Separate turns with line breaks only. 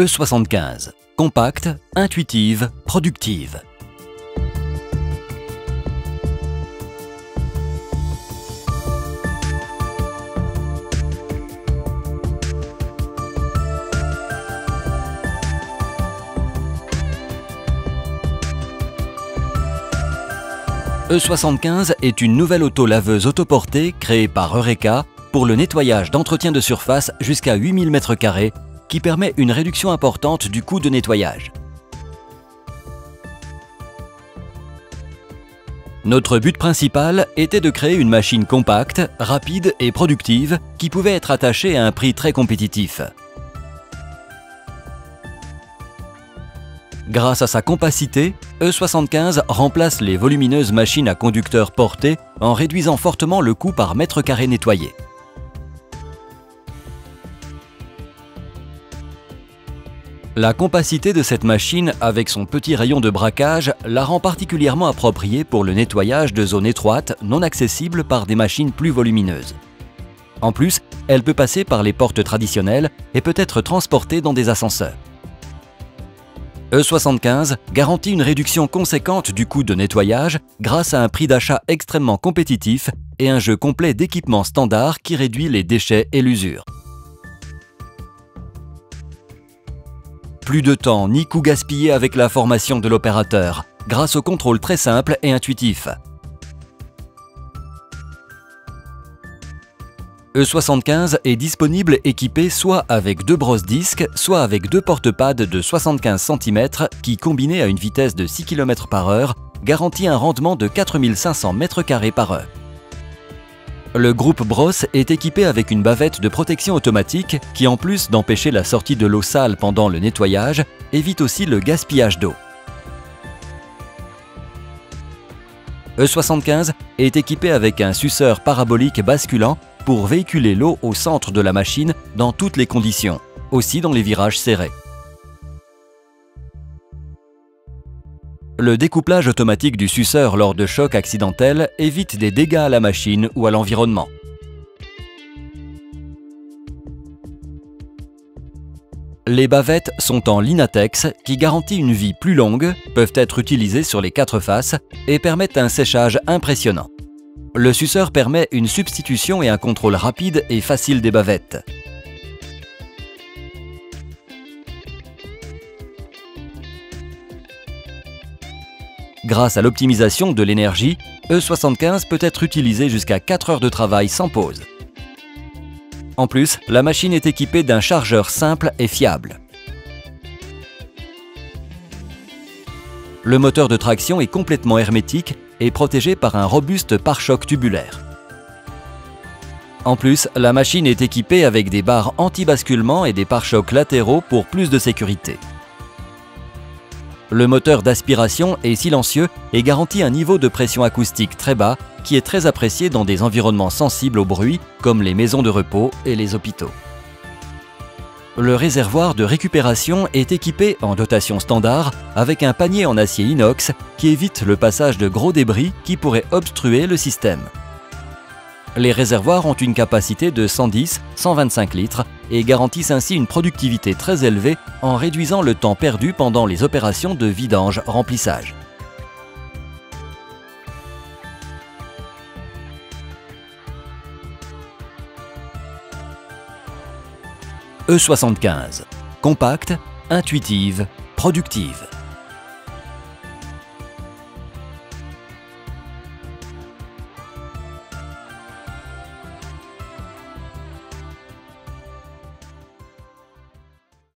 E75. Compacte, intuitive, productive. E75 est une nouvelle auto-laveuse autoportée créée par Eureka pour le nettoyage d'entretien de surface jusqu'à 8000 m2 qui permet une réduction importante du coût de nettoyage. Notre but principal était de créer une machine compacte, rapide et productive qui pouvait être attachée à un prix très compétitif. Grâce à sa compacité, E75 remplace les volumineuses machines à conducteurs portés en réduisant fortement le coût par mètre carré nettoyé. La compacité de cette machine avec son petit rayon de braquage la rend particulièrement appropriée pour le nettoyage de zones étroites non accessibles par des machines plus volumineuses. En plus, elle peut passer par les portes traditionnelles et peut être transportée dans des ascenseurs. E75 garantit une réduction conséquente du coût de nettoyage grâce à un prix d'achat extrêmement compétitif et un jeu complet d'équipements standards qui réduit les déchets et l'usure. Plus de temps ni coût gaspillé avec la formation de l'opérateur, grâce au contrôle très simple et intuitif. E75 est disponible équipé soit avec deux brosses disques, soit avec deux porte-pads de 75 cm qui, combinés à une vitesse de 6 km par heure, garantit un rendement de 4500 m2 par heure. Le groupe Brosse est équipé avec une bavette de protection automatique qui, en plus d'empêcher la sortie de l'eau sale pendant le nettoyage, évite aussi le gaspillage d'eau. E75 est équipé avec un suceur parabolique basculant pour véhiculer l'eau au centre de la machine dans toutes les conditions, aussi dans les virages serrés. Le découplage automatique du suceur lors de chocs accidentels évite des dégâts à la machine ou à l'environnement. Les bavettes sont en Linatex qui garantit une vie plus longue, peuvent être utilisées sur les quatre faces et permettent un séchage impressionnant. Le suceur permet une substitution et un contrôle rapide et facile des bavettes. Grâce à l'optimisation de l'énergie, E75 peut être utilisé jusqu'à 4 heures de travail sans pause. En plus, la machine est équipée d'un chargeur simple et fiable. Le moteur de traction est complètement hermétique et protégé par un robuste pare-choc tubulaire. En plus, la machine est équipée avec des barres anti-basculement et des pare-chocs latéraux pour plus de sécurité. Le moteur d'aspiration est silencieux et garantit un niveau de pression acoustique très bas qui est très apprécié dans des environnements sensibles au bruit comme les maisons de repos et les hôpitaux. Le réservoir de récupération est équipé en dotation standard avec un panier en acier inox qui évite le passage de gros débris qui pourraient obstruer le système. Les réservoirs ont une capacité de 110-125 litres et garantissent ainsi une productivité très élevée en réduisant le temps perdu pendant les opérations de vidange-remplissage. E75. Compacte, intuitive, productive.